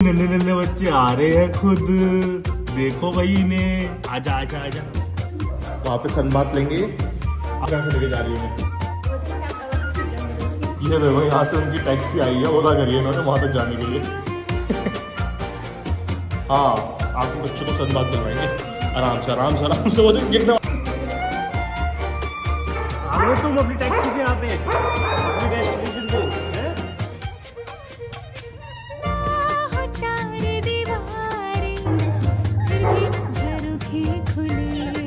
नन्हे नन्हे बच्चे आ रहे हैं खुद देखो भाई इन्हें आजा आजा आजा वहाँ पे सनबात लेंगे से लेके जा रही है ये देखो यहाँ से उनकी टैक्सी आई है ओला करिए इन्होंने वहाँ तक जाने के लिए हाँ आपके बच्चों को सनबात दिलवाएँगे आराम से आराम से आराम से वो गिरने तुम अपनी टैक्सी से यहाँ पे 你。